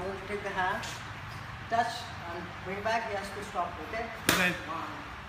move, take the hand, touch, and bring back. He has to stop. Okay. Okay. One.